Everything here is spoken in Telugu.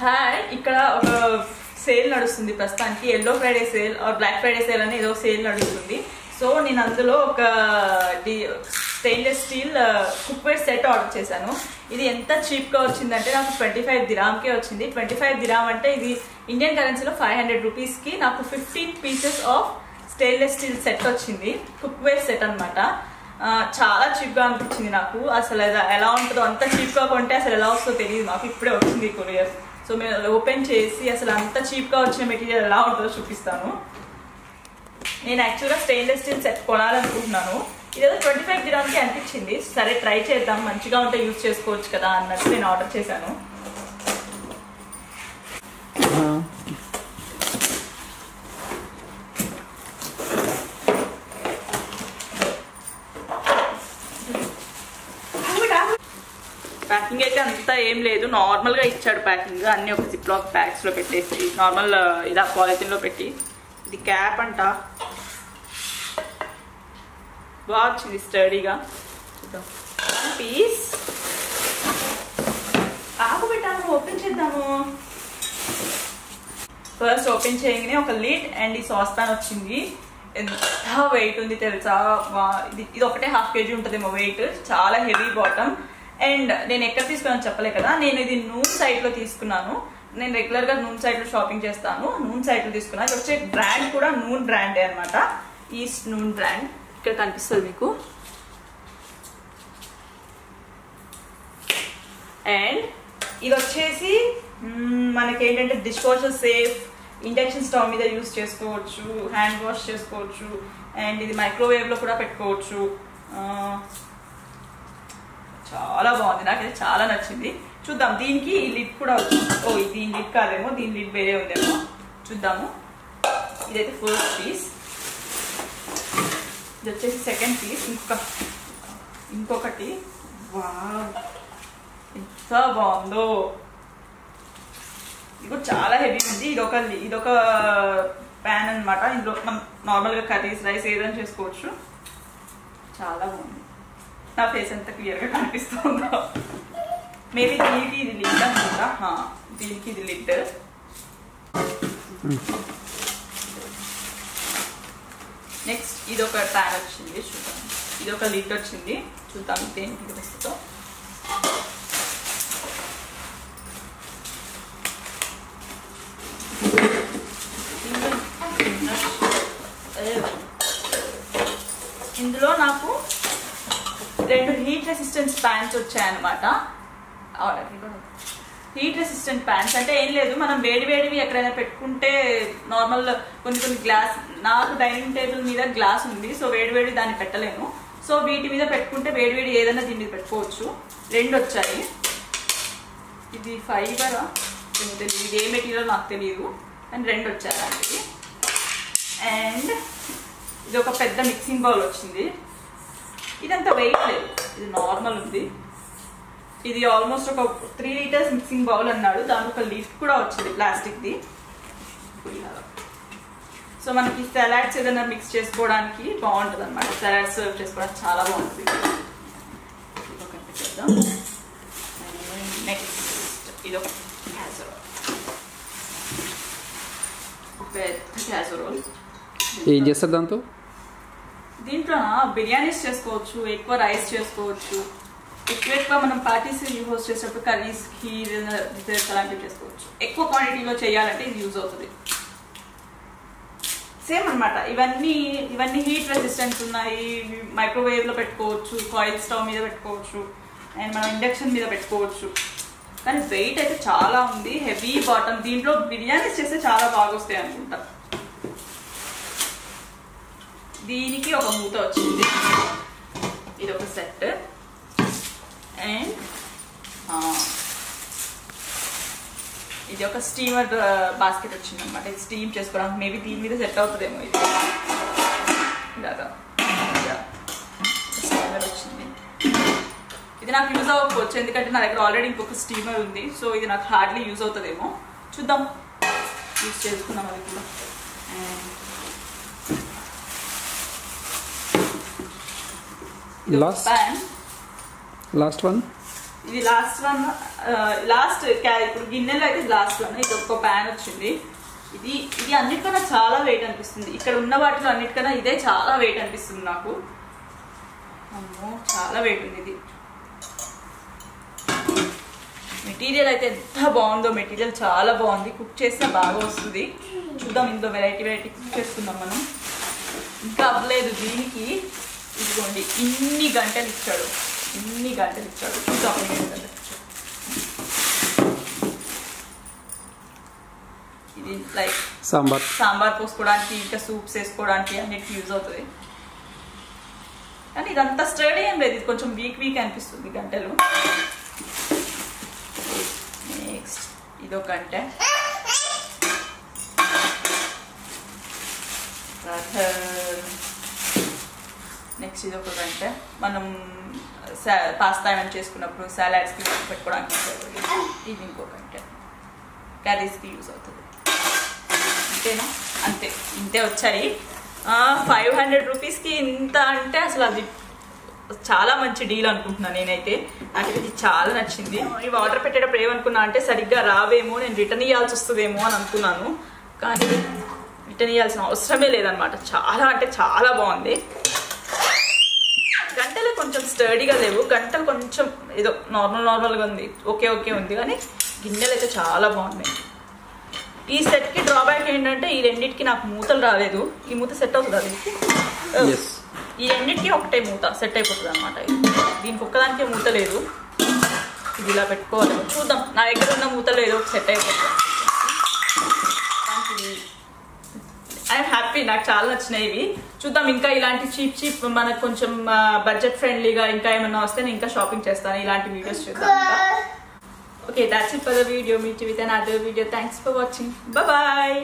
హాయ్ ఇక్కడ ఒక సేల్ నడుస్తుంది ప్రస్తుతానికి. Yellow Friday sale or black Friday sale అని ఏదో సేల్ నడుస్తుంది. సో నేను అందులో ఒక stainless steel cookware set order చేశాను. ఇది ఎంత చీప్గా వచ్చిందంటే నాకు ట్వంటీ ఫైవ్ దిరామ్కే వచ్చింది. ట్వంటీ ఫైవ్ దిరామ్ అంటే ఇది ఇండియన్ కరెన్సీలో ఫైవ్ హండ్రెడ్ రూపీస్కి నాకు fifteen pieces of stainless steel set వచ్చింది. కుక్వేర్ సెట్ అనమాట చాలా చీప్గా అనిపించింది నాకు. అసలు ఎలా ఉంటుందో అంత చీప్గా కొంటే అసలు ఎలా వస్తుందో తెలియదు. నాకు ఇప్పుడే వచ్చింది కొరియర్ సో మేము ఓపెన్ చేసి అసలు అంత చీప్గా వచ్చిన మెటీరియల్ ఎలా ఉంటుందో చూపిస్తాను. నేను యాక్చువల్గా స్టెయిన్లెస్ స్టీల్ సెట్ కొనాలనుకుంటున్నాను. ఇదేదో ట్వంటీ ఫైవ్ గిరామ్కి అనిపించింది. సరే ట్రై చేద్దాం. మంచిగా ఉంటే యూజ్ చేసుకోవచ్చు కదా అన్నట్టు నేను ఆర్డర్ చేశాను. ప్యాకింగ్ అయితే అంతా ఏం లేదు. నార్మల్గా ఇచ్చాడు ప్యాకింగ్. అన్ని ఒక జిప్ లాక్ ప్యాక్స్లో పెట్టేసి నార్మల్ ఇలా పాలిథిన్లో పెట్టి. ఇది క్యాప్ అంట. బాగా వచ్చింది స్టడీగా చూద్దాం. పీస్ ఆకు పెట్టాము ఓపెన్ చేద్దాము. ఫస్ట్ ఓపెన్ చేయగానే ఒక లీడ్ అండ్ ఈ సాస్ పాన్ వచ్చింది. ఎంత వెయిట్ ఉంది తెలుసా? వా- ఇది ఇది ఒకటే హాఫ్ కేజీ ఉంటుందేమో వెయిట్ చాలా హెవీ బాటమ్ అండ్ నేను ఎక్కడ తీసుకున్నాను చెప్పలే కదా నేను ఇది నూన్ సైట్లో తీసుకున్నాను. నేను రెగ్యులర్గా నూన్ సైట్లో షాపింగ్ చేస్తాను. నూన్ సైట్లో తీసుకున్నాను ఇది వచ్చే బ్రాండ్ కూడా నూన్ బ్రాండే అనమాట ఈస్ట్ నూన్ బ్రాండ్ ఇక్కడ కనిపిస్తుంది మీకు. అండ్ ఇది వచ్చేసి మనకి ఏంటంటే dish washer safe induction stove మీద యూస్ చేసుకోవచ్చు హ్యాండ్ వాష్ చేసుకోవచ్చు అండ్ ఇది మైక్రోవేవ్లో కూడా పెట్టుకోవచ్చు. చాలా బాగుంది. నాకైతే చాలా నచ్చింది. చూద్దాం. దీనికి ఈ లిడ్ కూడా వచ్చింది. ఓ దీని లిడ్ కాదేమో దీని లిడ్ వేరే ఉందేమో. చూద్దాము. ఇదైతే ఫస్ట్ పీస్ ఇది వచ్చేసి సెకండ్ పీస్ ఇంకొక ఇంకొకటి. వావ్. ఎంత బాగుందో. ఇది చాలా హెవీ ఉంది. ఇది ఒక ఇది ఒక ప్యాన్ అనమాట ఇందులో మనం నార్మల్గా కర్రీస్ రైస్ ఏదైనా చేసుకోవచ్చు. చాలా బాగుంది. నా ఫేస్ ఎంత క్లియర్గా కనిపిస్తుందో మేబీ దీనికి ఇది లిడ్ అనుకుంటా దీనికి ఇది లిడ్ నెక్స్ట్ ఇది ఒక ట్యాన్ వచ్చింది చూద్దాం ఇది ఒక లిడ్ వచ్చింది చూద్దాం దేనికి ఇది ఇందులో నాకు రెండు హీట్ రెసిస్టెన్స్ ప్యాన్స్ వచ్చాయన్నమాట. హీట్ రెసిస్టెంట్ ప్యాన్స్ అంటే ఏం లేదు మనం వేడి వేడివి ఎక్కడైనా పెట్టుకుంటే నార్మల్ కొన్ని కొన్ని గ్లాస్ నాకు డైనింగ్ టేబుల్ మీద గ్లాస్ ఉంది సో వేడి వేడి దాన్ని పెట్టలేను సో వీటి మీద పెట్టుకుంటే వేడి వేడి ఏదైనా దీని మీద పెట్టుకోవచ్చు. రెండు వచ్చాయి. ఇది ఫైబరా తెలియదు ఇది ఏ మెటీరియల్ నాకు తెలియదు అండ్ రెండు వచ్చాయి అండ్ ఇది ఒక పెద్ద మిక్సింగ్ బౌల్ వచ్చింది. ఇదంతా వెయిట్ లేదు. ఇది నార్మల్ ఉంది. ఇది ఆల్మోస్ట్ ఒక త్రీ లీటర్స్ మిక్సింగ్ బౌల్ అన్నాడు. దానికి ఒక లిఫ్ట్ కూడా వచ్చింది ప్లాస్టిక్ది సో మనకి సలాడ్స్ ఏదైనా మిక్స్ చేసుకోవడానికి బాగుంటుంది అనమాట సలాడ్స్ సర్వ్ చేసుకోవడానికి చాలా బాగుంటుంది. ఇది నెక్స్ట్ ఇది ఒక క్యాసరోల్ పెద్ద క్యాసరోల్ ఏం చేస్తారు దాంతో? దీంట్లో బిర్యానీస్ చేసుకోవచ్చు ఎక్కువ రైస్ చేసుకోవచ్చు ఎక్కువ ఎక్కువ మనం పార్టీస్ యూజ్ చేసేటప్పుడు కర్రీస్ ఖీర్ డిజర్ట్స్ అలాంటివి చేసుకోవచ్చు. ఎక్కువ క్వాంటిటీలో చేయాలంటే ఇది యూజ్ అవుతుంది. సేమ్ అన్నమాట. ఇవన్నీ ఇవన్నీ హీట్ రెసిస్టెన్స్ ఉన్నాయి మైక్రోవేవ్లో పెట్టుకోవచ్చు కాయిల్ స్టవ్ మీద పెట్టుకోవచ్చు అండ్ మనం ఇండక్షన్ మీద పెట్టుకోవచ్చు. కానీ వెయిట్ అయితే చాలా ఉంది హెవీ బాటమ్. దీంట్లో బిర్యానీస్ చేస్తే చాలా బాగా వస్తాయి అనుకుంటా. దీనికి ఒక మూత వచ్చింది. ఇది ఒక సెట్. అండ్ ఇది ఒక స్టీమర్ బాస్కెట్ వచ్చింది అనమాట ఇది స్టీమ్ చేసుకోవడానికి మేబీ దీని మీద సెట్ అవుతుందేమో ఇది. ఇలాగా. స్టీమర్ వచ్చింది. ఇది నాకు యూజ్ అవ్వకపోవచ్చు ఎందుకంటే నా దగ్గర ఆల్రెడీ ఇంకొక స్టీమర్ ఉంది. సో ఇది నాకు హార్డ్లీ యూజ్ అవుతుందేమో. చూద్దాం. యూజ్ చేసుకుందాం అది కూడా. And pan. లాస్ట్ వన్ ఇది లాస్ట్ వన్ లాస్ట్ ఇప్పుడు గిన్నెలో అయితే లాస్ట్ వన్ ఇది ఒక్క ప్యాన్ వచ్చింది. ఇది ఇది అన్నిటికన్నా చాలా వెయిట్ అనిపిస్తుంది. ఇక్కడ ఉన్న వాటిలో అన్నిటికన్నా ఇదే చాలా వెయిట్ అనిపిస్తుంది నాకు. అమ్మో చాలా వెయిట్ ఉంది ఇది. మెటీరియల్ అయితే ఎంత బాగుందో మెటీరియల్ చాలా బాగుంది. కుక్ చేస్తే బాగా వస్తుంది. చూద్దాం ఇందులో వెరైటీ వెరైటీ కుక్ చేసుకుందాం మనం. ఇంకా అవ్వలేదు దీనికి. ఇదిగోండి ఇన్ని గంటలు ఇచ్చాడు. ఇన్ని గంటలు ఇచ్చాడు. చూద్దాం. ఇది లైక్ సాంబార్. సాంబార్ పోసుకోవడానికి ఇంకా సూప్స్ వేసుకోవడానికి అన్నిటికీ యూజ్ అవుతుంది. కానీ ఇదంతా స్టడీ ఏం లేదు. ఇది కొంచెం వీక్ వీక్ అనిపిస్తుంది గంటలు. నెక్స్ట్ ఇదొక గంట. నెక్స్ట్ ఇది ఒక గంట మనం పాస్తా ఏమైనా చేసుకున్నప్పుడు సాలాడ్స్కి పెట్టుకోవడానికి ఇది ఇంకో గంట కర్రీస్కి యూజ్ అవుతుంది. అంతేనా? అంతే. ఇంతే వచ్చాయి. ఫైవ్ హండ్రెడ్ రూపీస్కి ఇంత అంటే అసలు అది చాలా మంచి డీల్ అనుకుంటున్నాను నేనైతే. నాకు ఇది చాలా నచ్చింది. ఇవి ఆర్డర్ పెట్టేటప్పుడు ఏమనుకున్నా అంటే సరిగ్గా రావేమో నేను రిటర్న్ ఇవ్వాల్సి వస్తుందేమో అని అనుకున్నాను. కానీ రిటర్న్ ఇవ్వాల్సిన అవసరమే లేదనమాట చాలా అంటే చాలా బాగుంది. కొంచెం స్టడీగా లేవు. గంటలు కొంచెం ఏదో నార్మల్ నార్మల్గా ఉంది. ఓకే ఓకే ఉంది. కానీ గిన్నెలు అయితే చాలా బాగున్నాయి. ఈ సెట్కి డ్రాబ్యాక్ ఏంటంటే ఈ రెండింటికి నాకు మూతలు రాలేదు. ఈ మూత సెట్ అవుతుంది దీనికి? ఎస్ ఈ రెండింటికి ఒకటే మూత సెట్ అయిపోతుంది అనమాట దీనికి ఒక్కదానికే మూత లేదు. ఇది ఇలా పెట్టుకోవాలి. చూద్దాం. నా దగ్గర ఉన్న మూతలో ఏదో ఒక సెట్ అయిపోతుంది. ఐఎమ్ హ్యాపీ నాకు చాలా నచ్చినాయి ఇవి చూద్దాం ఇంకా ఇలాంటి చీప్ చీప్ మనకు కొంచెం బడ్జెట్ ఫ్రెండ్లీగా ఇంకా ఏమన్నా వస్తే నేను ఇంకా షాపింగ్ చేస్తాను ఇలాంటి వీడియోస్ చూద్దాం that's it for the video. Meet you with another video. Thanks for watching. Bye bye.